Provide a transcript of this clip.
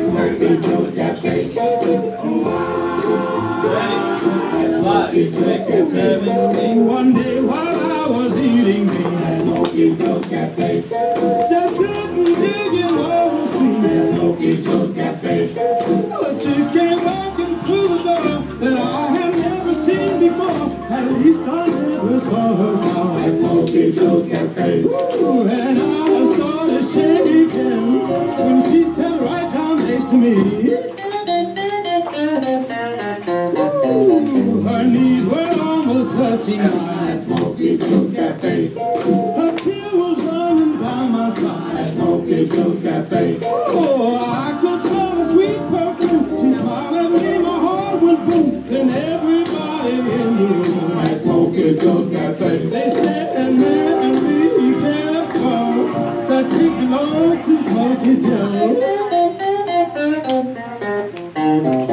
Smokey Joe's eight. One day while I was eating beans, Smokey Joe's Cafe. just sitting digging over seas, Smokey Joe's Cafe. a chick came walking through the door that I had never seen before. At least I never saw her now. Smokey Joe's Cafe. Ooh, Ooh, her knees were almost touching mine. Smokey Joe's Cafe. Her tear was running down my spine. Smokey Joe's Cafe. Oh, I could smell the sweet perfume. She smiled at me, my heart went boom. Then everybody in the room, Smokey Joe's Cafe. they said, and man, be careful. That chick belongs to Smokey Joe. Thank you.